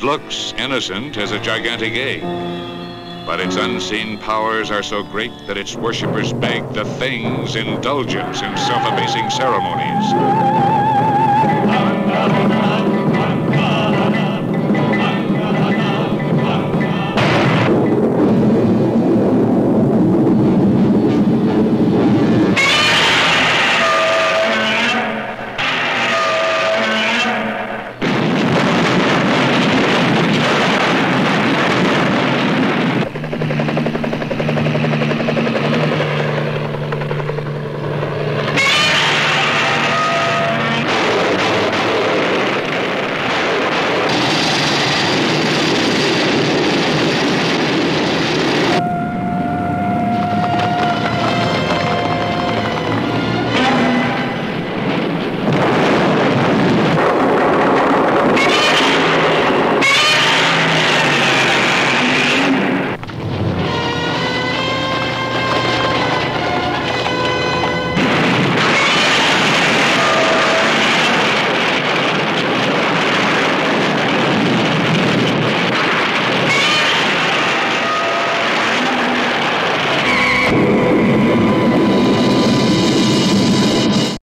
It looks innocent as a gigantic egg, but its unseen powers are so great that its worshippers beg the thing's indulgence in self-abasing ceremonies.